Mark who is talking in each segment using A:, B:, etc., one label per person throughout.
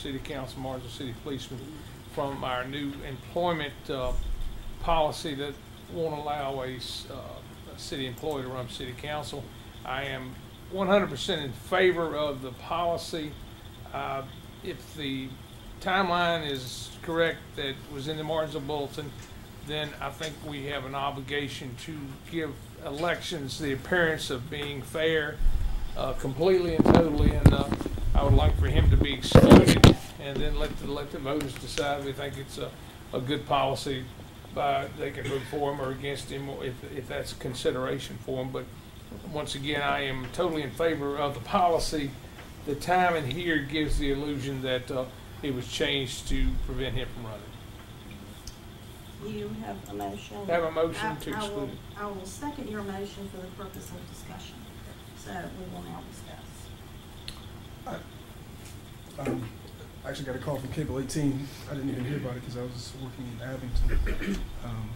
A: city council, Martinsville City Policeman, from our new employment uh, policy that won't allow a uh, a city employee to run city council. I am 100% in favor of the policy. Uh, If the timeline is correct that was in the Martinsville Bulletin, then I think we have an obligation to give elections the appearance of being fair, uh, completely and totally, and uh, I would like for him to be excluded, and then let the elected voters decide if they think it's a, a good policy, by, they can vote for him or against him, or if, if that's consideration for him, but once again, I am totally in favor of the policy. The time in here gives the illusion that uh, it was changed to prevent him from running.
B: You have a motion.
A: Have a motion
B: I-
A: to
B: I will-
A: exclude.
B: I will second your motion for the purpose of discussion. So we will now discuss.
C: Um, I actually got a call from Cable 18. I didn't even hear about it because I was working in Abingdon. Um,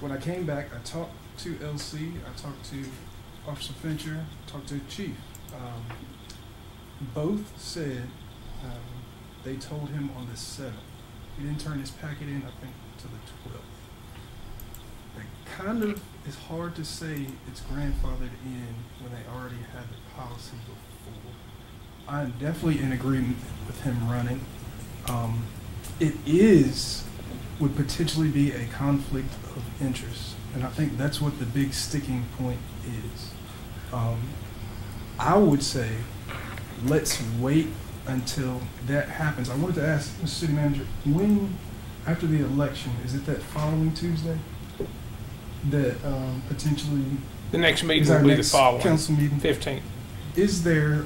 C: when I came back, I talked to LC, I talked to Officer Fincher, talked to Chief. Um, both said um, they told him on the 7th. He didn't turn his packet in, I think, to the 12th. It kind of is hard to say it's grandfathered in when they already had the policy before. I'm definitely in agreement with him running. Um, it is, would potentially be a conflict of interest. And I think that's what the big sticking point is. Um, I would say, let's wait until that happens. I wanted to ask Mr. City Manager, when, after the election, is it that following Tuesday? That um, potentially
A: The next meeting will be the following,
C: council meeting?
A: 15th.
C: Is there,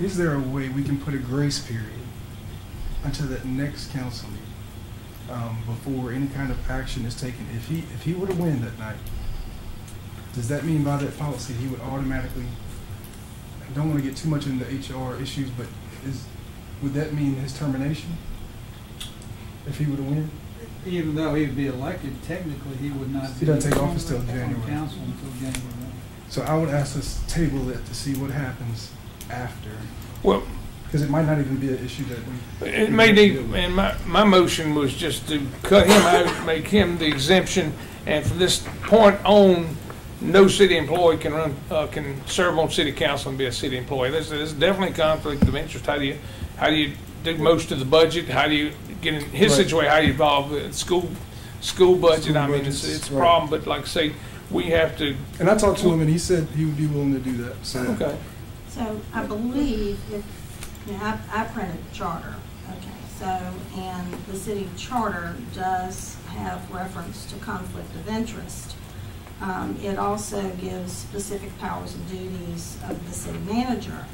C: is there a way we can put a grace period until that next council meeting? Um, before any kind of action is taken? If he, if he were to win that night, does that mean by that policy, he would automatically, I don't wanna get too much into HR issues, but is, would that mean his termination? If he were to win?
D: Even though he'd be elected, technically, he would not.
C: He doesn't take office till January.
D: Council until January.
C: So I would ask us table it to see what happens after,
A: Well,
C: because it might not even be an issue that we.
A: It may need, and my, my motion was just to cut him out, make him the exemption, and from this point on, no city employee can run, uh, can serve on city council and be a city employee. This is definitely a conflict of interest. How do you, how do you do most of the budget? How do you get in his
C: Right.
A: situation, how do you involve the school, school budget?
C: School
A: I mean, it's,
C: budgets,
A: it's a
C: right.
A: problem, but like I say, we have to,
C: And I talked to him, and he said he would be willing to do that. So
A: okay.
B: So I believe if, you know, I, I printed charter, okay, so, and the city charter does have reference to conflict of interest. Um, it also gives specific powers and duties of the city manager.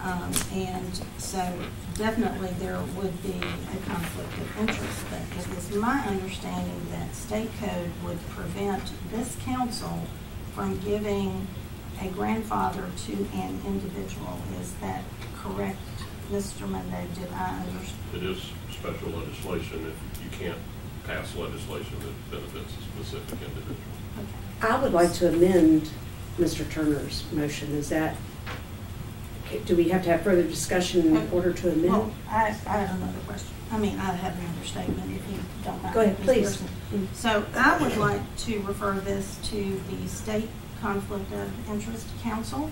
B: Um, and so definitely there would be a conflict of interest, but it is my understanding that state code would prevent this council from giving a grandfather to an individual. Is that correct, Mr. Monday? Did I understand?
E: It is special legislation if you can't pass legislation that benefits a specific individual.
F: I would like to amend Mr. Turner's motion. Is that, do we have to have further discussion in um, order to
B: Well,
F: amend?
B: I, I have another question. I mean, I have an understatement if you don't mind.
F: Go ahead,
B: Ms.
F: please.
B: Pearson. So I would like to refer this to the State Conflict of Interest Council,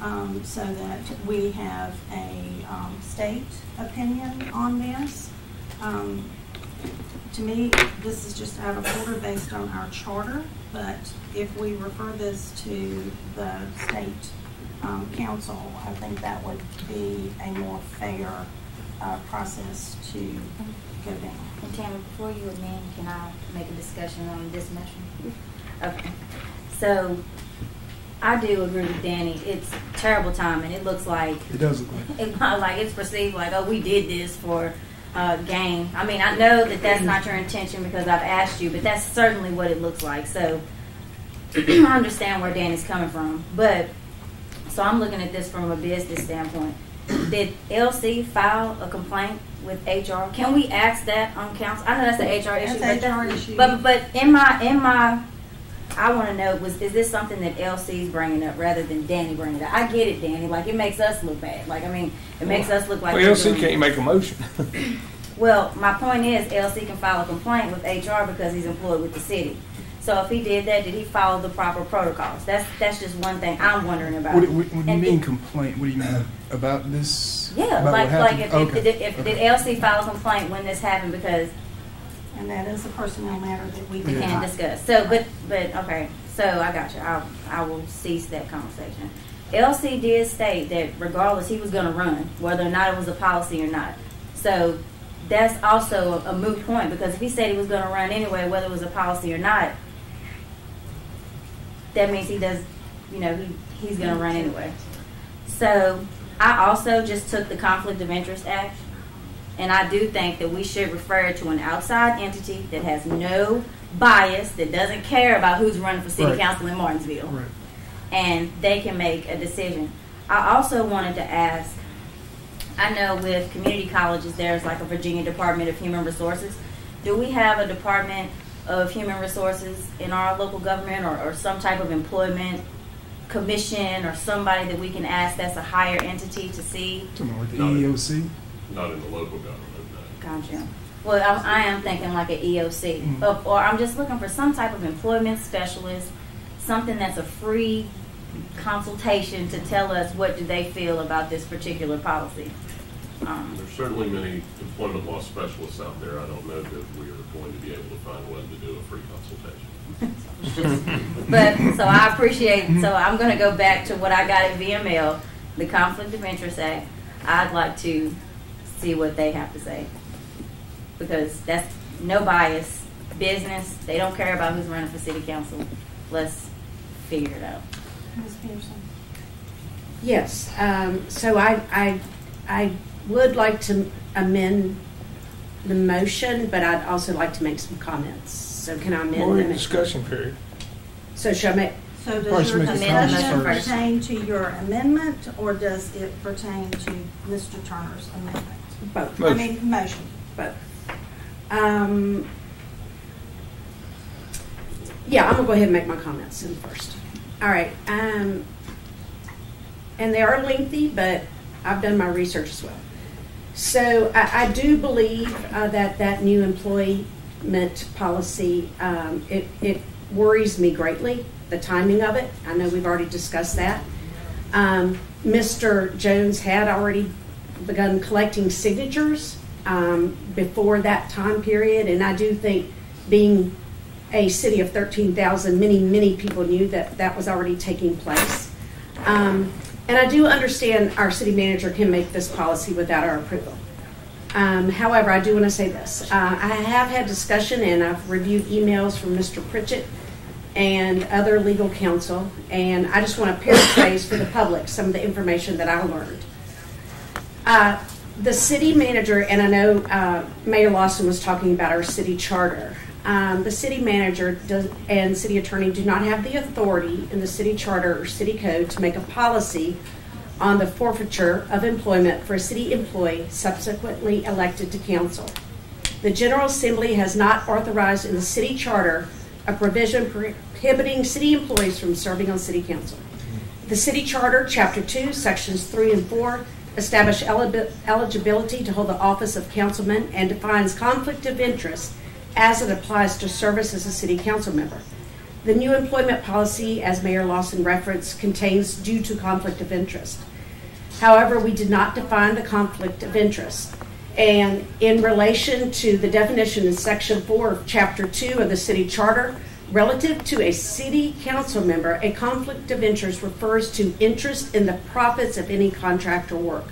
B: um, so that we have a, um, state opinion on this. Um, to me, this is just out of order based on our charter, but if we refer this to the state um, council, I think that would be a more fair uh, process to go down.
G: And Tammy, before you amend, can I make a discussion on this motion? Okay. So, I do agree with Danny. It's terrible timing. It looks like,
C: it does look like.
G: it, like it's perceived like, oh, we did this for uh, gain. I mean, I know that that's not your intention because I've asked you, but that's certainly what it looks like. So, I understand where Danny's coming from. But, so I'm looking at this from a business standpoint. Did LC file a complaint with HR? Can we ask that on council? I know that's the HR issue,
B: That's
G: but,
B: HR issue.
G: but but in my in my I want to know was is this something that LC's bringing up rather than Danny bringing it up? I get it, Danny. Like it makes us look bad. Like I mean, it makes us look like
A: Well,
G: we're
A: LC
G: doing-
A: can't make a motion.
G: Well, my point is, LC can file a complaint with HR because he's employed with the city. So if he did that, did he follow the proper protocols? That's that's just one thing I'm wondering about.
C: What, what, what do you mean
G: did-
C: complaint? What do you mean about this?
G: Yeah,
C: about
G: like
C: what
G: like
C: happened?
G: if, if, if, if did LC file a complaint when this happened because
B: And that is a personnel matter that we
G: we can't discuss. So, but but okay, so I got you. I I will cease that conversation. LC did state that regardless, he was going to run, whether or not it was a policy or not. So that's also a, a moot point because if he said he was going to run anyway, whether it was a policy or not, that means he does, you know, he, he's going to run anyway. So I also just took the Conflict of Interest Act, and I do think that we should refer to an outside entity that has no bias, that doesn't care about who's running for city
C: Right.
G: council in Martinsville
C: Right.
G: and they can make a decision. I also wanted to ask, I know with community colleges, there's like a Virginia Department of Human Resources. Do we have a Department of Human Resources in our local government or, or some type of employment commission or somebody that we can ask that's a higher entity to see?
C: Talking about the EEOC.
E: Not in the local government, no.
G: Gotcha. Well, I'm, I am thinking like an EOC,
C: Mhm.
G: or, or I'm just looking for some type of employment specialist, something that's a free consultation to tell us what do they feel about this particular policy. Um,
E: There's certainly many employment law specialists out there. I don't know that we are going to be able to find one to do a free consultation.
G: but so I appreciate. So I'm going to go back to what I got at VML, the Conflict of Interest Act. I'd like to see what they have to say because that's no bias, business. They don't care about who's running for city council. Let's figure it out.
B: Ms. Pearson?
F: Yes, um, so I, I, I would like to amend the motion, but I'd also like to make some comments. So can I amend
A: We're
F: the
A: in
F: motion?
A: discussion period.
F: So shall I make,
B: So
C: First,
B: does your
C: make
G: the
B: discussion
G: comments
B: pertain to your amendment, or does it pertain to Mr. Turner's amendment?
F: Both?
B: I mean, motion.
F: Both. Um, yeah, I'm gonna go ahead and make my comments in first. All right, um, and they are lengthy, but I've done my research as well. So I, I do believe uh, that that new employment policy, um, it, it worries me greatly, the timing of it. I know we've already discussed that. Um, Mr. Jones had already begun collecting signatures um, before that time period, and I do think being a city of 13,000, many, many people knew that that was already taking place. Um, and I do understand our city manager can make this policy without our approval. Um, however, I do want to say this. Uh, I have had discussion and I've reviewed emails from Mr. Pritchett and other legal counsel, and I just want to paraphrase for the public some of the information that I learned. Uh, the city manager, and I know uh, Mayor Lawson was talking about our city charter. Um, the city manager does, and city attorney do not have the authority in the city charter or city code to make a policy on the forfeiture of employment for a city employee subsequently elected to council. The General Assembly has not authorized in the city charter a provision prohibiting city employees from serving on city council. The city charter, chapter 2, sections 3 and 4, establish eligibility to hold the office of councilman and defines conflict of interest as it applies to service as a city council member. The new employment policy, as Mayor Lawson referenced, contains due to conflict of interest. However, we did not define the conflict of interest. And in relation to the definition in section four of chapter two of the city charter, relative to a city council member, a conflict of interest refers to interest in the profits of any contract or work.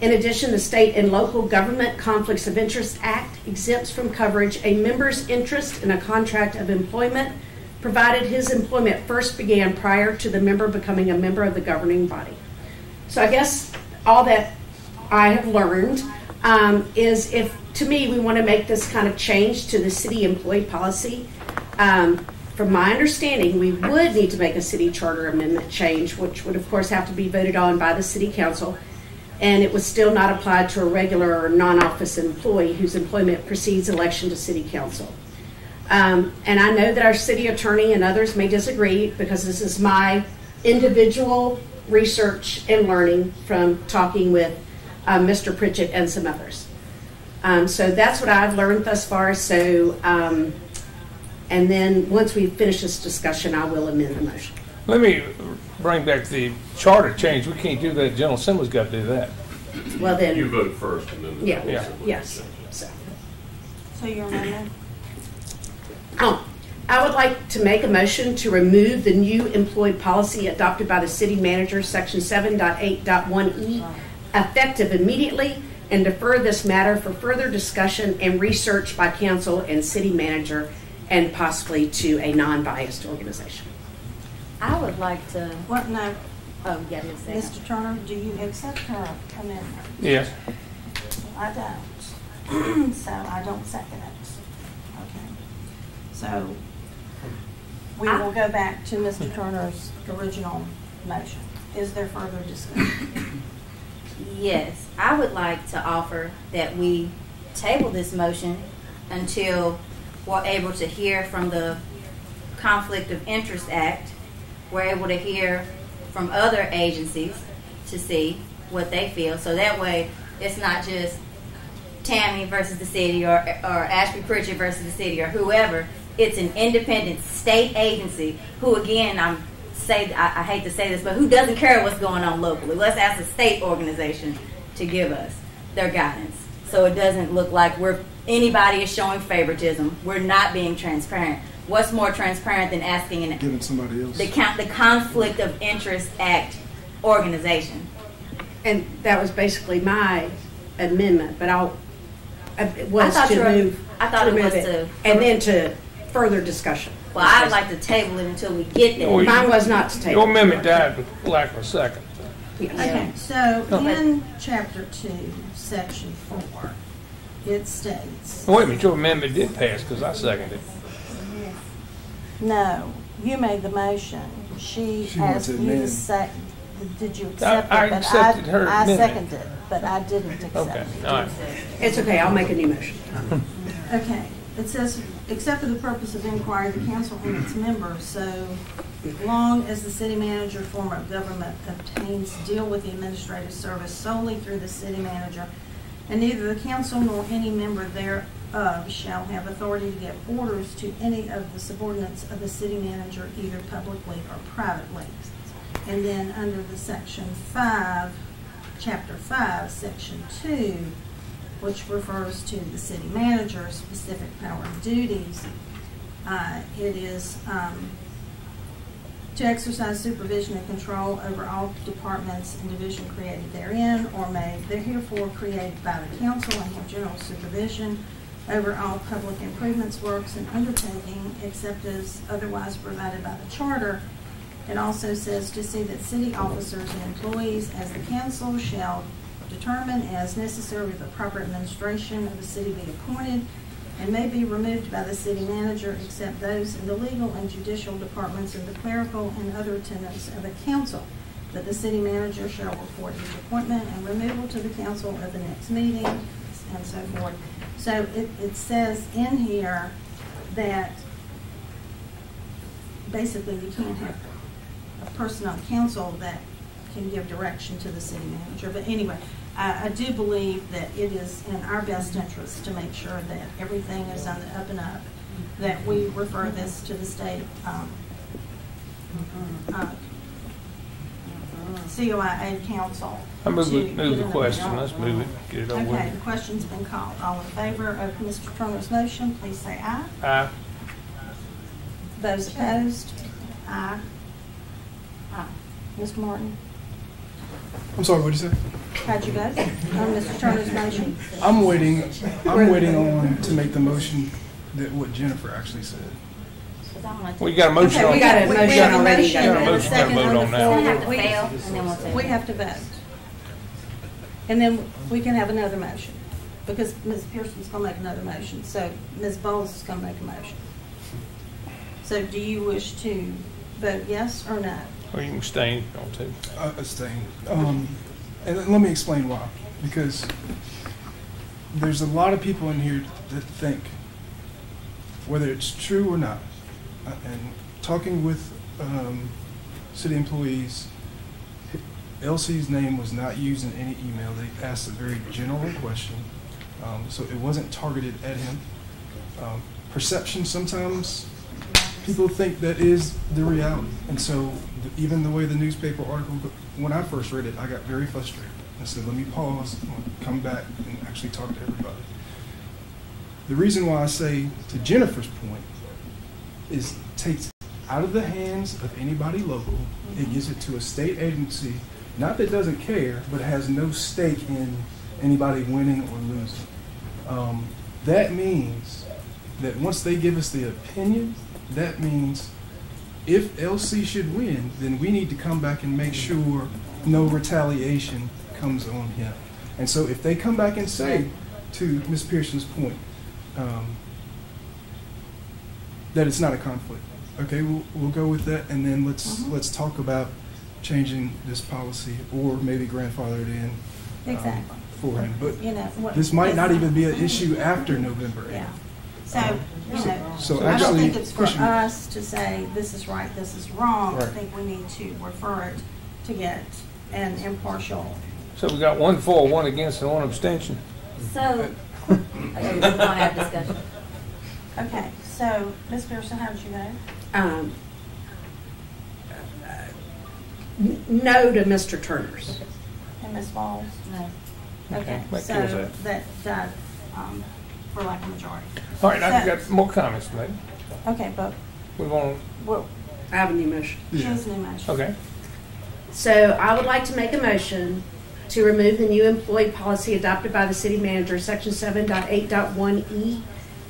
F: In addition, the State and Local Government Conflicts of Interest Act exempts from coverage a member's interest in a contract of employment, provided his employment first began prior to the member becoming a member of the governing body. So I guess all that I have learned um, is if, to me, we want to make this kind of change to the city employee policy. Um, from my understanding, we would need to make a city charter amendment change, which would, of course, have to be voted on by the city council. And it would still not apply to a regular or non office employee whose employment precedes election to city council. Um, and I know that our city attorney and others may disagree because this is my individual research and learning from talking with uh, Mr. Pritchett and some others. Um, so that's what I've learned thus far. So, um, and then once we finish this discussion, I will amend the motion.
A: Let me bring back the charter change. We can't do that. General Assembly's got to do that.
F: Well, then,
E: You vote first and then the.
F: Yeah.
A: Yeah.
F: Yes.
E: can change it.
F: So,
B: So your amendment?
F: oh, I would like to make a motion to remove the new employed policy adopted by the city manager, section 7.8.1E, E, effective immediately, and defer this matter for further discussion and research by council and city manager, and possibly to a non-biased organization.
G: I would like to,
B: What, no,
G: oh, yeah, just.
B: Mr. Turner, do you accept her amendment?
A: Yes.
B: I don't. So I don't second it. Okay. So we will go back to Mr. Turner's original motion. Is there further discussion?
G: Yes, I would like to offer that we table this motion until we're able to hear from the Conflict of Interest Act. We're able to hear from other agencies to see what they feel. So that way, it's not just Tammy versus the city or, or Ashby Pritchett versus the city or whoever. It's an independent state agency who, again, I'm say I, I hate to say this, but who doesn't care what's going on locally? Let's ask a state organization to give us their guidance, so it doesn't look like we're anybody is showing favoritism. We're not being transparent. What's more transparent than asking an
C: Giving somebody else.
G: the count the Conflict of Interest Act organization?
F: And that was basically my amendment, but I'll, uh, it was
G: thought
F: to
G: you were-
F: move.
G: I thought it
F: remove
G: was to-
F: And then to further discussion.
G: Well, I'd like to table it until we get there.
A: Well, you-
F: Mine was not to table.
A: Your amendment died with lack of a second.
F: Yes.
B: Okay, so
A: No.
B: in chapter two, section four, it states,
A: Wait a minute, your amendment did pass because I seconded it.
B: no, you made the motion. She
C: She wants
B: asked
C: to
B: you to
C: amend.
B: sec, did you accept it?
A: I
B: But
A: accepted her
B: I
A: amendment.
B: seconded it, but I didn't accept
A: Okay,
B: it.
A: all right.
F: It's okay, I'll make a new motion.
B: Okay, it says, except for the purpose of inquiry, the council and its members, so long as the city manager form of government obtains deal with the administrative service solely through the city manager, and neither the council nor any member thereof shall have authority to give orders to any of the subordinates of the city manager, either publicly or privately. And then under the section five, chapter five, section two, which refers to the city manager's specific power and duties. Uh, It is um, to exercise supervision and control over all departments and division created therein or made therefore created by the council and have general supervision over all public improvements, works, and undertaking except as otherwise provided by the charter. It also says to see that city officers and employees as the council shall determine as necessary the proper administration of the city be appointed and may be removed by the city manager except those in the legal and judicial departments and the clerical and other attendants of the council. That the city manager shall report his appointment and removal to the council at the next meeting and so forth. So it, it says in here that basically you can't have a person on council that can give direction to the city manager. But anyway, I, I do believe that it is in our best interest to make sure that everything is on the up and up, that we refer this to the state, um, uh, COIA council.
A: I move,
B: to
A: we- move the question. Let's move it, get it over
B: Okay, the question's been called. All in favor of Mr. Turner's motion, please say aye.
A: Aye.
B: Those opposed? Aye.
G: Aye.
B: Mr. Martin,
C: I'm sorry, what'd you say?
B: how'd you vote um, on Mr. Turner's motion?
C: I'm waiting, I'm waiting on to make the motion that what Jennifer actually said.
G: I don't want to-
A: We got a motion on
F: we got a
B: we- we
F: motion
B: have a
F: already.
B: motion
F: Got a
B: and a
A: motion, got a
B: second
A: vote
B: on the
A: on that.
G: Gonna
B: floor.
G: have
B: We-
G: fail, and then we'll take.
B: We have to vote. And then we can have another motion, because Ms. Pearson's gonna make another motion, so Ms. Bowles is gonna make a motion. So do you wish to vote yes or no?
A: Or you can abstain, if you want to.
C: Uh. Um, and let me explain why. Because there's a lot of people in here that think whether it's true or not, uh, and talking with um, city employees, LC's name was not used in any email. They asked a very general question, um, so it wasn't targeted at him. Um, perception sometimes people think that is the reality, and so even the way the newspaper article, when I first read it, I got very frustrated. I said, "Let me pause, come back, and actually talk to everybody." The reason why I say to Jennifer's point is takes out of the hands of anybody local and gives it to a state agency, not that doesn't care, but has no stake in anybody winning or losing. Um, that means that once they give us the opinion, that means if LC should win, then we need to come back and make sure no retaliation comes on him. And so if they come back and say, to Ms. Pearson's point, um, that it's not a conflict. Okay, we'll, we'll go with that, and then let's,
B: Mhm.
C: let's talk about changing this policy, or maybe grandfather it in. um,
B: Exactly.
C: Beforehand, but
B: You know, what.
C: this might not even be an issue after November
B: Yeah.
C: Eighth.
B: So, you know,
C: So
B: I don't think it's for
C: pushing-
B: us to say, this is right, this is wrong. I think we need to refer it to get an impartial.
A: So we got one for, one against, and one abstention.
G: So, okay, we're gonna have discussion.
B: Okay, so, Ms. Pearson, how did you vote?
F: Um, n- no to Mr. Turner's.
B: And Ms. Bowles?
G: No.
B: Okay,
A: That
B: so
A: kills that.
B: that, that, um, for like a majority.
A: All right, I've got more comments to make.
B: Okay, but,
A: We want,
B: well,
F: I have a new motion.
B: she
C: Yeah.
B: has an motion.
A: okay.
F: So I would like to make a motion to remove the new employee policy adopted by the city manager, section 7.8.1E,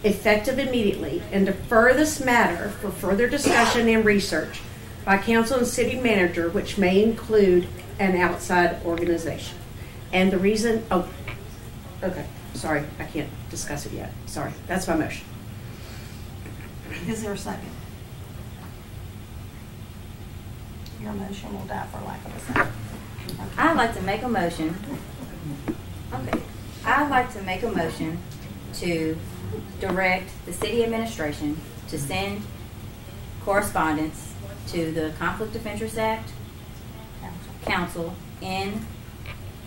F: effective immediately, and defer this matter for further discussion and research by council and city manager, which may include an outside organization. And the reason, oh, okay, sorry, I can't discuss it yet. Sorry, that's my motion.
B: Is there a second? Your motion will die for lack of a second. Okay.
G: I'd like to make a motion. Okay. I'd like to make a motion to direct the city administration to send correspondence to the Conflict of Interest Act Council in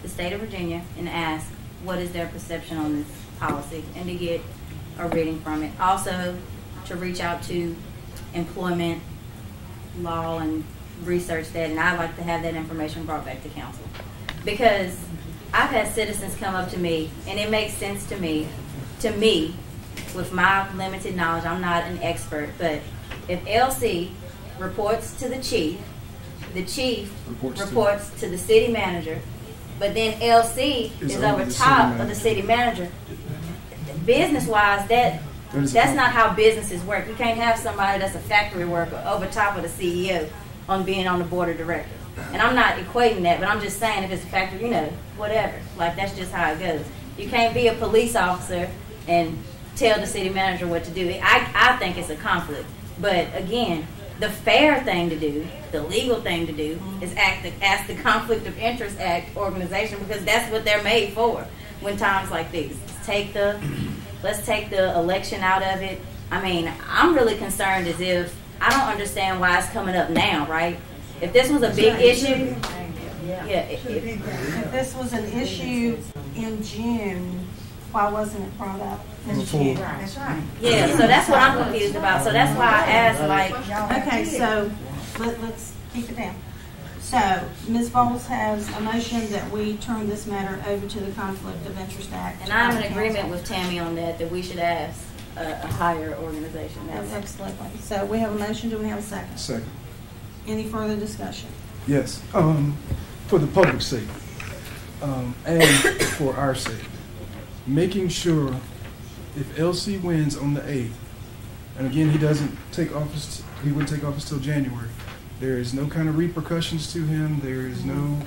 G: the state of Virginia and ask what is their perception on this policy and to get a reading from it. Also, to reach out to employment law and research that, and I'd like to have that information brought back to council. Because I've had citizens come up to me, and it makes sense to me, to me, with my limited knowledge, I'm not an expert, but if LC reports to the chief, the chief
C: Reports to-
G: reports to the city manager, but then LC
C: Is
G: is
C: over
G: over
C: the city
G: top of the city manager. Business wise, that
C: That is a
G: that's not how businesses work. You can't have somebody that's a factory worker over top of the CEO on being on the board of directors. And I'm not equating that, but I'm just saying if it's a factory, you know, whatever. Like that's just how it goes. You can't be a police officer and tell the city manager what to do. I, I think it's a conflict. But again, the fair thing to do, the legal thing to do, mm-hmm. is act the, ask the Conflict of Interest Act organization because that's what they're made for when times like these. Take the let's take the election out of it. I mean, I'm really concerned as if I don't understand why it's coming up now, right? If this was a big issue, yeah, if, if,
B: If this was an issue in June, why wasn't it brought up in That's right.
G: yeah. So that's what I'm confused about. So that's why I asked, like,
B: Okay, so let, let's keep it down. So Ms. Bowles has a motion that we turn this matter over to the Conflict of Interest Act.
G: and I'm in
B: Council.
G: agreement with Tammy on that. That we should ask a, a higher organization. That's,
B: Absolutely. So we have a motion, do we have a second?
C: Second.
B: Any further discussion?
C: Yes, um, for the public's sake, um, and for our sake, making sure if LC wins on the eighth, and again, he doesn't take office, he wouldn't take office till January, there is no kind of repercussions to him, there is no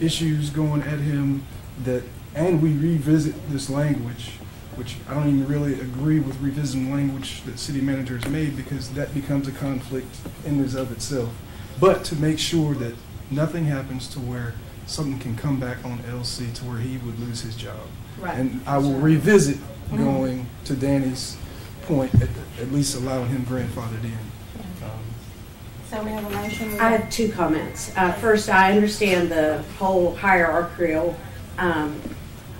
C: issues going at him that, and we revisit this language, which I don't even really agree with revisiting language that city managers made because that becomes a conflict in and of itself. But to make sure that nothing happens to where something can come back on LC to where he would lose his job.
G: Right.
C: And I will revisit going to Danny's point, at, at least allowing him grandfathered in. Um,
B: So we have a motion.
F: I have two comments. Uh, First, I understand the whole hierarchical um,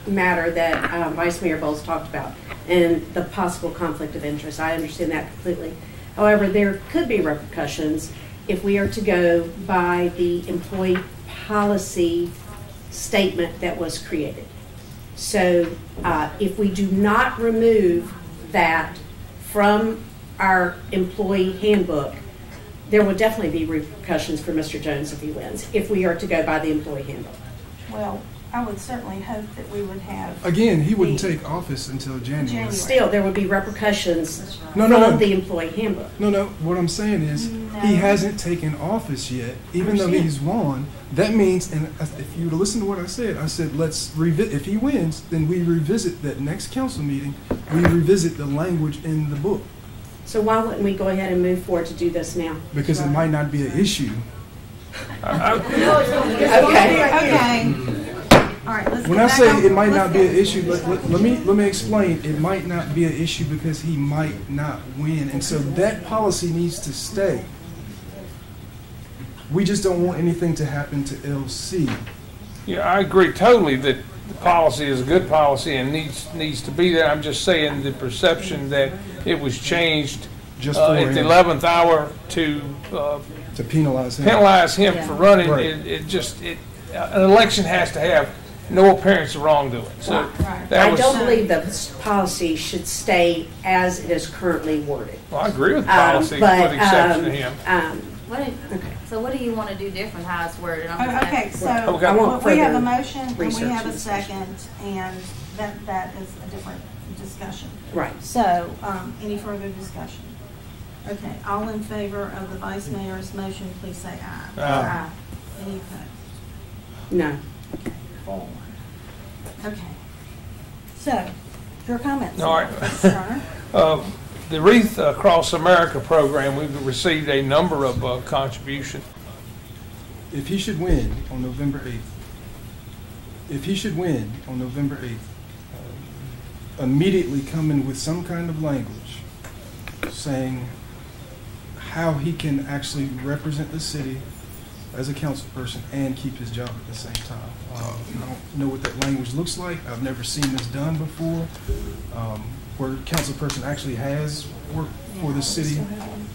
F: matter that uh, Vice Mayor Bowles talked about and the possible conflict of interest. I understand that completely. However, there could be repercussions if we are to go by the employee policy statement that was created. So uh, if we do not remove that from our employee handbook, there will definitely be repercussions for Mr. Jones if he wins, if we are to go by the employee handbook.
B: Well, I would certainly hope that we would have.
C: Again, he wouldn't
B: the-
C: take office until January.
B: January.
F: Still, there would be repercussions
C: No, no, no.
F: from the employee handbook.
C: No, no, what I'm saying is,
B: No.
C: he hasn't taken office yet, even though
F: Understand.
C: he's won. That means, and if you would have listened to what I said, I said, let's revisit, if he wins, then we revisit that next council meeting, we revisit the language in the book,
F: So why wouldn't we go ahead and move forward to do this now?
C: because it might not be an issue.
F: Okay.
B: Okay. All right, let's.
C: When I say
B: on-
C: it might
B: let's
C: not be an issue, let, let, let me, let me explain, it might not be an issue because he might not win, and so that policy needs to stay. We just don't want anything to happen to LC.
A: Yeah, I agree totally that the policy is a good policy and needs, needs to be there. I'm just saying the perception that it was changed
C: Just
A: uh, at the eleventh hour to uh,
C: To penalize him.
A: penalize him for running,
C: Right.
A: it, it just, it, uh, an election has to have no appearance of wrongdoing. So
B: Right.
A: that
F: I
A: was,
F: don't believe the policy should stay as it is currently worded.
A: well, I agree with the
F: Um,
A: policy with
F: but,
A: the exception
F: um,
A: of him.
F: um,
G: What do-
F: Okay.
G: so what do you want to do different, how it's worded? I'm
B: Okay,
G: asking.
B: so
A: Okay. I
F: want
B: we have a motion and we have a
F: and discussion.
B: second, and that, that is a different discussion.
F: Right.
B: So, um, any further discussion? Okay, all in favor of the vice mayor's motion, please say aye.
A: Aye.
B: Any opposed?
F: No.
B: Four. Okay. So, your comments?
A: All right.
B: Mr. Turner?
A: Uh, The Wreath Across America program, we've received a number of uh, contributions.
C: If he should win on November 8th, if he should win on November 8th, uh, immediately come in with some kind of language saying how he can actually represent the city as a council person and keep his job at the same time. Um, I don't know what that language looks like. I've never seen this done before, um, where a council person actually has worked for the city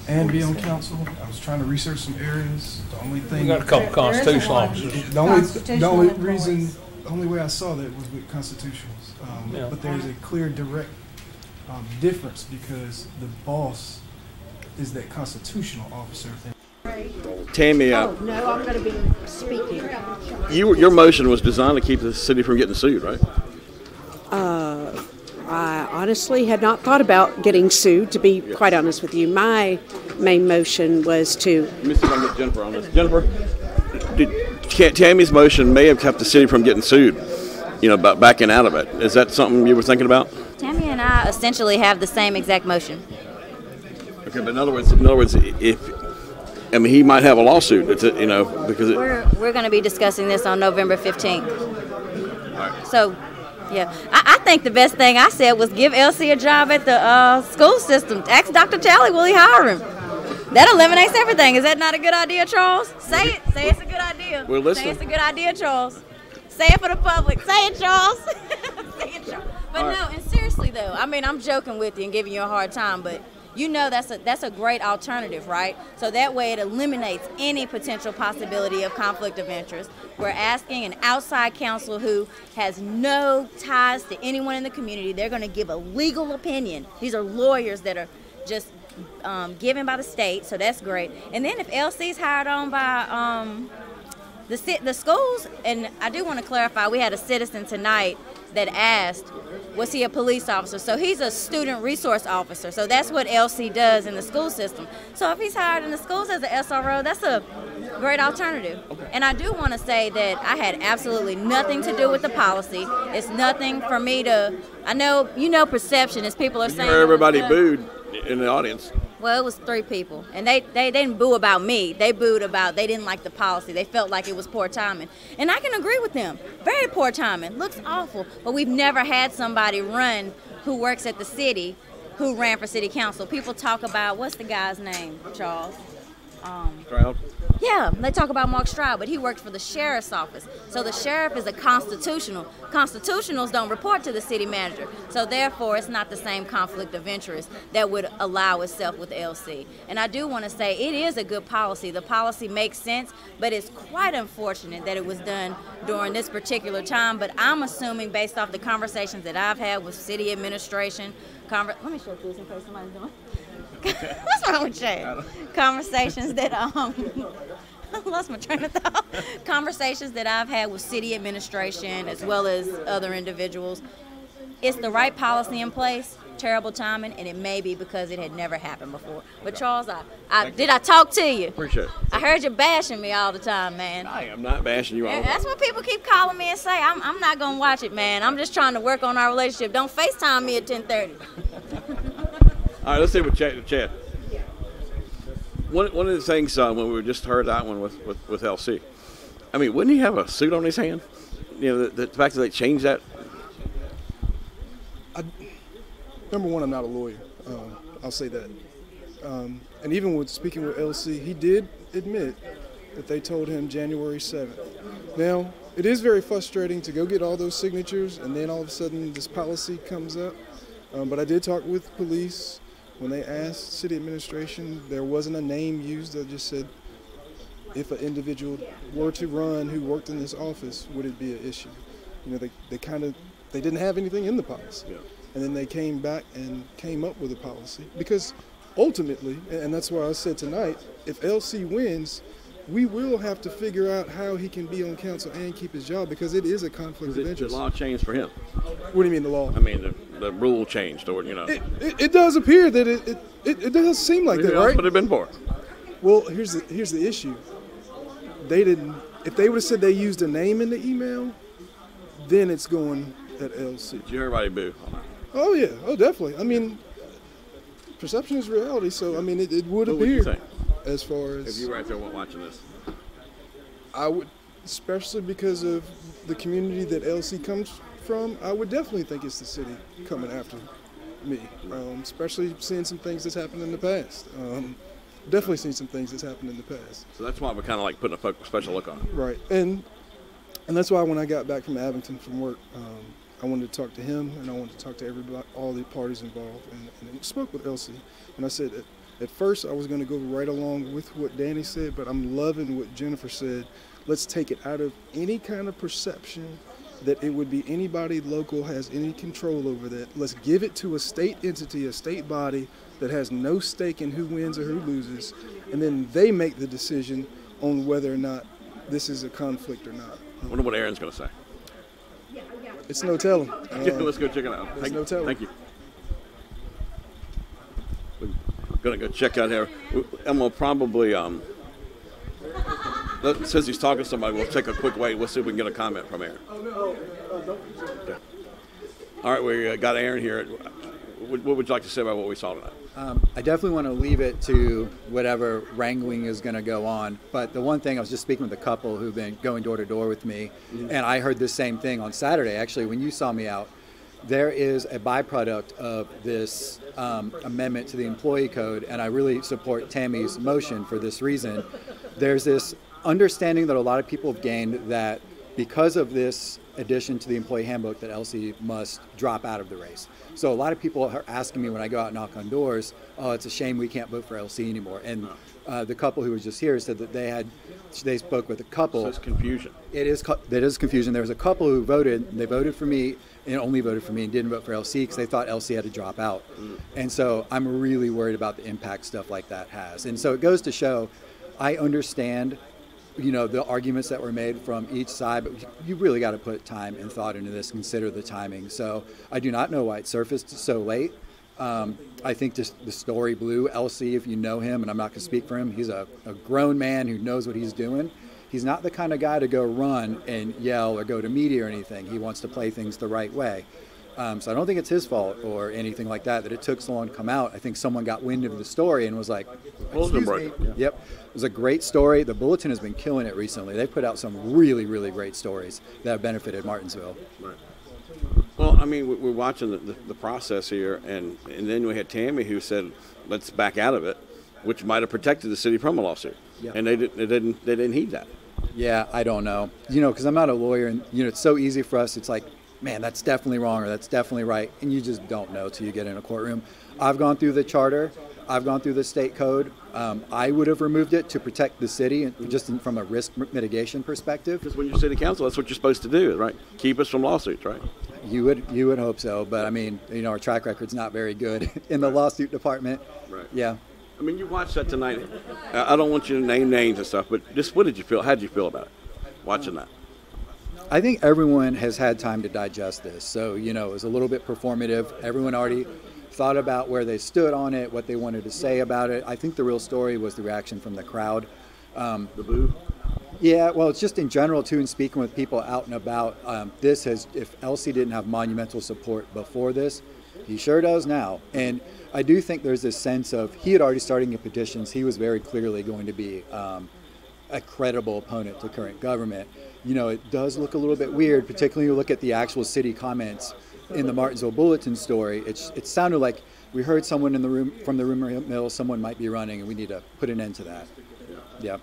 C: and be on council. I was trying to research some areas. The only thing.
A: We got a couple
B: There- there
A: constitutional officers.
C: The only, the only
B: employees.
C: reason, the only way I saw that was with constitutionals. Um,
A: Yeah.
C: But there's a clear, direct um, difference because the boss is that constitutional officer.
H: Tammy, uh,
F: Oh, no, I'm going to be speaking.
H: you, your motion was designed to keep the city from getting sued, right?
I: Uh, I honestly had not thought about getting sued, to be quite honest with you. My main motion was to,
H: Let me see if I can get Jennifer on this. Jennifer, did, Tammy's motion may have kept the city from getting sued, you know, about backing out of it. Is that something you were thinking about?
G: Tammy and I essentially have the same exact motion.
H: Okay, but in other words, in other words, if I mean, he might have a lawsuit. It's a, you know because it,
G: We're, we're going to be discussing this on November 15th. So, yeah, I, I think the best thing I said was give LC a job at the uh, school system. Ask Dr. Talley, will he hire him? That eliminates everything. Is that not a good idea, Charles? Say it. Say it's a good idea.
H: We're listening.
G: Say it's a good idea, Charles. Say it for the public. Say it, Charles. Say it, Charles. But
H: right.
G: no, and seriously though, I mean, I'm joking with you and giving you a hard time, but you know that's a that's a great alternative, right? So that way it eliminates any potential possibility of conflict of interest. We're asking an outside counsel who has no ties to anyone in the community. They're going to give a legal opinion. These are lawyers that are just um, given by the state, so that's great. And then if LC is hired on by um, the the schools, and I do want to clarify, we had a citizen tonight that asked, was he a police officer? So he's a student resource officer. So that's what LC does in the school system. So if he's hired in the schools as an SRO, that's a great alternative. And I do want to say that I had absolutely nothing to do with the policy. It's nothing for me to. I know you know perception is people are saying.
H: everybody
G: "Uh,
H: booed in the audience.
G: Well, it was three people, and they, they, they didn't boo about me. They booed about they didn't like the policy. They felt like it was poor timing, and I can agree with them. Very poor timing. Looks awful, but we've never had somebody run who works at the city who ran for city council. People talk about what's the guy's name, Charles? Um,
H: Stroud?
G: Yeah, they talk about Mark Stroud, but he worked for the sheriff's office. So the sheriff is a constitutional. Constitutionals don't report to the city manager. So therefore, it's not the same conflict of interest that would allow itself with LC. And I do want to say it is a good policy. The policy makes sense, but it's quite unfortunate that it was done during this particular time. But I'm assuming, based off the conversations that I've had with city administration, conver- let me shut this in case somebody's doing. What's wrong with Chad? Conversations that um lost my train of thought. Conversations that I've had with city administration as well as other individuals. It's the right policy in place. Terrible timing, and it may be because it had never happened before. But Charles, I, I did I talk to you?
H: Appreciate it.
G: I heard you bashing me all the time, man.
H: I am not bashing you all.
G: That's what people keep calling me and say. I'm, I'm not gonna watch it, man. I'm just trying to work on our relationship. Don't FaceTime me at 10:30.
H: All right, let's see what Chad. Chad. One, one of the things uh, when we just heard that one with, with, with LC, I mean, wouldn't he have a suit on his hand? You know, the, the fact that they changed that.
C: I, number one, I'm not a lawyer. Um, I'll say that. Um, and even with speaking with LC, he did admit that they told him January 7th. Now, it is very frustrating to go get all those signatures and then all of a sudden this policy comes up. Um, but I did talk with police when they asked city administration. There wasn't a name used. They just said if an individual were to run who worked in this office, would it be an issue? You know, they, they kind of they didn't have anything in the policy.
H: Yeah.
C: And then they came back and came up with a policy because ultimately, and that's why I said tonight, if LC wins, we will have to figure out how he can be on council and keep his job because it is a conflict of
H: The, the
C: interest.
H: law changed for him.
C: What do you mean the law?
H: I mean, the, the rule changed, or you know.
C: It, it, it does appear that it, it, it, it does seem like that, right?
H: would have been for?
C: Well, here's the here's the issue. They didn't. If they would have said they used a name in the email, then it's going at LC.
H: Did you hear everybody boo?
C: Oh yeah. Oh definitely. I mean, perception is reality. So I mean, it, it would
H: What
C: appear as far as if
H: you were out there watching this?
C: I would, especially because of the community that LC comes from. I would definitely think it's the city coming after me. Um, especially seeing some things that's happened in the past. Um, definitely seen some things that's happened in the past.
H: So that's why we're kind of like putting a special look on it.
C: Right, and and that's why when I got back from Abingdon from work, um, I wanted to talk to him and I wanted to talk to everybody, all the parties involved, and, and spoke with LC. And I said, at, at first I was going to go right along with what Danny said, but I'm loving what Jennifer said. Let's take it out of any kind of perception that it would be anybody local has any control over that. Let's give it to a state entity, a state body that has no stake in who wins or who loses, and then they make the decision on whether or not this is a conflict or not.
H: I wonder what Aaron's going to say.
C: It's no telling. Um,
H: Let's go check it out.
C: there's
H: Thank,
C: no telling.
H: thank you. We're gonna go check out here. And We- I'm probably um. Since he's talking to somebody, we'll take a quick wait. We'll see if we can get a comment from Aaron. Okay. All right, we uh, got Aaron here. What, what would you like to say about what we saw tonight?
J: Um, I definitely want to leave it to whatever wrangling is going to go on. But the one thing, I was just speaking with a couple who've been going door to door with me, and I heard the same thing on Saturday, actually, when you saw me out. There is a byproduct of this um, amendment to the employee code, and I really support Tammy's motion for this reason. There's this understanding that a lot of people have gained that because of this addition to the employee handbook that LC must drop out of the race. So a lot of people are asking me when I go out and knock on doors, "Oh, it's a shame we can't vote for LC anymore." And uh, the couple who was just here said that they had they spoke with a couple.
H: So it's confusion.
J: It is that is confusion. There was a couple who voted. They voted for me and only voted for me and didn't vote for LC because they thought LC had to drop out. And so I'm really worried about the impact stuff like that has. And so it goes to show, I understand, you know, the arguments that were made from each side, but you really got to put time and thought into this. Consider the timing. So I do not know why it surfaced so late. Um, I think just the story blew. LC, if you know him, and I'm not going to speak for him, he's a, a grown man who knows what he's doing. He's not the kind of guy to go run and yell or go to media or anything. He wants to play things the right way. Um, so I don't think it's his fault or anything like that that it took so long to come out. I think someone got wind of the story and was like, "Excuse me."
H: yeah.
J: Yep, it was a great story. The Bulletin has been killing it recently. They put out some really, really great stories that have benefited Martinsville.
H: Right. Well, I mean, we- we're watching the, the, the process here, and, and then we had Tammy who said, let's back out of it, which might have protected the city from a lawsuit.
J: Yeah.
H: And they didn't, they didn't, they didn't heed that.
J: Yeah, I don't know. You know, because I'm not a lawyer, and you know, it's so easy for us. It's like, man, that's definitely wrong or that's definitely right, and you just don't know till you get in a courtroom. I've gone through the charter. I've gone through the state code. Um, I would have removed it to protect the city, just in, from a risk mitigation perspective.
H: Because when you're city council, that's what you're supposed to do, right? Keep us from lawsuits, right?
J: You would you would hope so, but I mean, you know, our track record's not very good in the lawsuit department.
H: Right.
J: Yeah.
H: I mean, you watched that tonight. I I don't want you to name names and stuff, but just what did you feel? How did you feel about it? Watching that.
J: I think everyone has had time to digest this. So, you know, it was a little bit performative. Everyone already thought about where they stood on it, what they wanted to say about it. I think the real story was the reaction from the crowd. Um,
H: The boo.
J: yeah, well, it's just in general, too, and speaking with people out and about. Um, this has, if LC didn't have monumental support before this, he sure does now. And I do think there's this sense of he had already started getting petitions. He was very clearly going to be um, a credible opponent to current government. You know, it does look a little bit weird, particularly when you look at the actual city comments in the Martinsville Bulletin story. It's, it sounded like we heard someone in the room from the rumor mill, someone might be running, and we need to put an end to that. Yeah.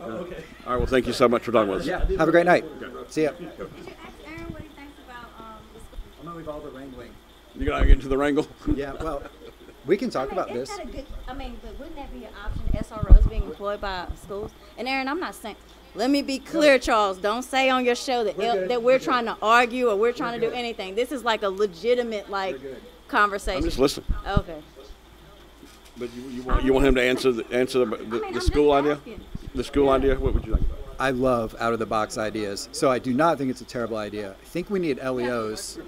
J: Okay.
H: All right. Well, thank you so much for talking with us.
J: Yeah. Have a great night. See ya.
G: Did you ask Aaron what he thinks about um.
J: I'm gonna leave all the wrangling.
H: You gonna get into the wrangle?
J: Yeah. Well, we can talk
G: I mean,
J: about this.
G: a good- I mean, but wouldn't that be an option? SROs being employed by schools. And Aaron, I'm not saying. Let me be clear, Charles. Don't say on your show that
J: We're
G: that we're trying to argue or we're trying to do anything. This is like a legitimate like conversation.
H: I'm just listening.
G: Okay.
H: But you, you want you want him to answer the answer the, the,
G: mean,
H: the school idea? The school idea. What would you like?
J: I love out of the box ideas. So I do not think it's a terrible idea. I think we need LEOs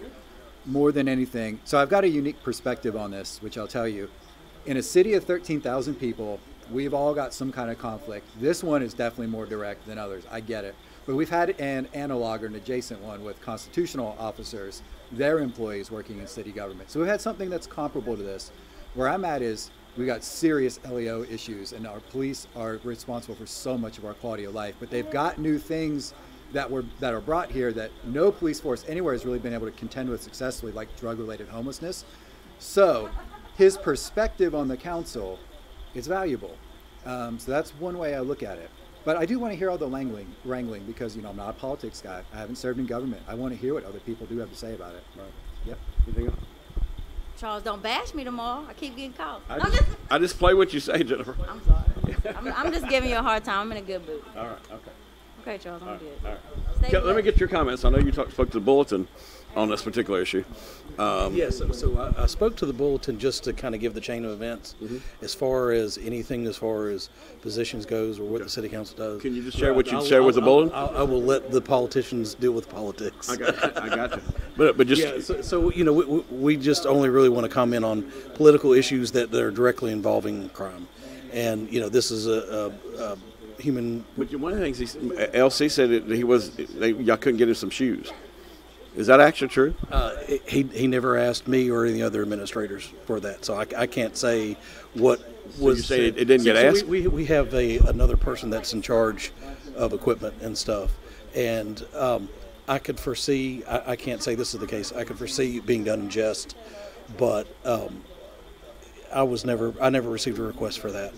J: more than anything. So I've got a unique perspective on this, which I'll tell you. In a city of 13,000 people, we've all got some kind of conflict. This one is definitely more direct than others. I get it. But we've had an analog or an adjacent one with constitutional officers, their employees working in city government. So we've had something that's comparable to this. Where I'm at is we got serious LEO issues, and our police are responsible for so much of our quality of life. But they've got new things that were that are brought here that no police force anywhere has really been able to contend with successfully, like drug-related homelessness. So, his perspective on the council is valuable. Um, so that's one way I look at it. But I do want to hear all the wrangling, wrangling because you know I'm not a politics guy. I haven't served in government. I want to hear what other people do have to say about it.
H: Right.
J: Yep.
H: Anything else?
G: Charles, don't bash me tomorrow. I keep getting called.
H: I
G: No, I'm
H: just,
G: just,
H: I just play what you say, Jennifer.
G: I'm sorry. I'm, I'm just giving you a hard time. I'm in a good mood.
H: All right. Okay.
G: Okay, Charles, I'm good.
H: All right.
G: Stay
H: Okay, let me get your comments. I know you talked, spoke to the bulletin on this particular issue. Um,
K: Yes, so, so I, I spoke to the bulletin just to kind of give the chain of events as far as anything as far as positions goes or what the city council does.
H: Can you just share what
K: I'll-
H: share with
K: I'll-
H: the bulletin?
K: I'll- I will let the politicians deal with politics.
H: I got, I got you. But but just
K: yeah, so, so you know, we, we- just only really want to comment on political issues that, that are directly involving crime, and you know, this is a, a, a human.
H: But one of the things he, LC said that he was they, y'all couldn't get him some shoes. Is that actually true?
K: Uh, he he never asked me or any other administrators for that, so I, I can't say what
H: So
K: was.
H: you say
K: said.
H: it didn't get
K: So- so
H: asked?
K: We, we, we have a another person that's in charge of equipment and stuff, and um, I could foresee. I, I can't say this is the case. I could foresee it being done in jest, but um, I was never. I never received a request for that.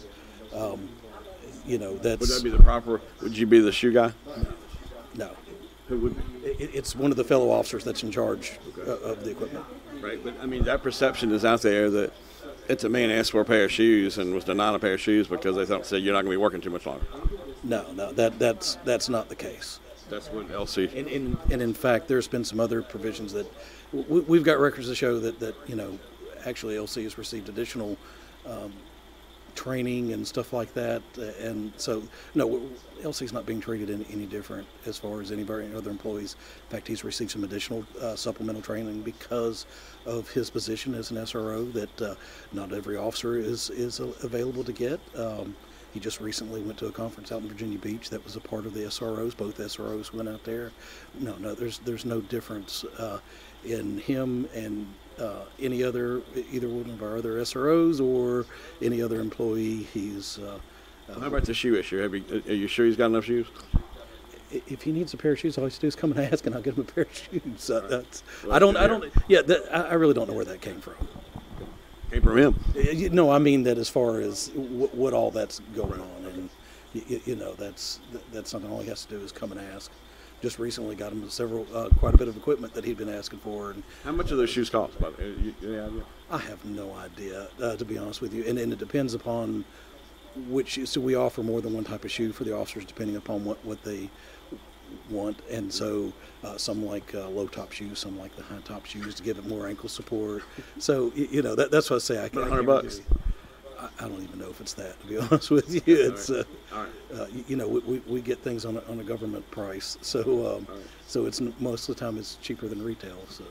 K: Um, you know, that's
H: Would that be the proper? Would you be the shoe guy?
K: no.
H: Who would?
K: It, it's one of the fellow officers that's in charge
H: Okay.
K: of, the equipment.
H: Right, but I mean that perception is out there that it's a man asked for a pair of shoes and was denied a pair of shoes because they thought said you're not going to be working too much longer.
K: No, no, that that's that's not the case.
H: That's what LC.
K: And, and, and in fact, there's been some other provisions that we, we've got records to show that, that you know actually LC has received additional um, training and stuff like that. Uh, And so, no, LC's not being treated any, any different as far as any of our other employees. In fact, he's received some additional uh, supplemental training because of his position as an SRO that uh, not every officer is, is available to get. Um, he just recently went to a conference out in Virginia Beach that was a part of the SROs. Both SROs went out there. No, no, there's there's no difference uh, in him and uh, any other either one of our other SROs or any other employee. He's uh,
H: How about the shoe issue? Have you, are you sure he's got enough shoes?
K: if he needs a pair of shoes, all he has to do is come and ask, and I'll get him a pair of shoes. Uh, that's, I don't, I don't, yeah, that, I really don't know where that came from.
H: Came from him.
K: Uh, you- No, I mean that as far as what, what all that's going on, and you, you know, that's that's something. All he has to do is come and ask. Just recently got him several, uh, quite a bit of equipment that he'd been asking for, and
H: How much do those shoes cost? By the way? You- any idea?
K: I have no idea, uh, to be honest with you. And, and it depends upon which. So we offer more than one type of shoe for the officers, depending upon what what they want. And so uh, some like uh, low top shoes, some like the high top shoes to give it more ankle support. So you know that, that's what I say. I can't
H: 100 bucks.
K: I, I don't even know if it's that, to be honest with you. It's uh,
H: right.
K: uh, you know we, we, we get things on a, on a government price, so um, so it's most of the time it's cheaper than retail. So.